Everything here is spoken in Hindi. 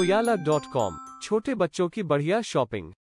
उयाला डॉट कॉम छोटे बच्चों की बढ़िया शॉपिंग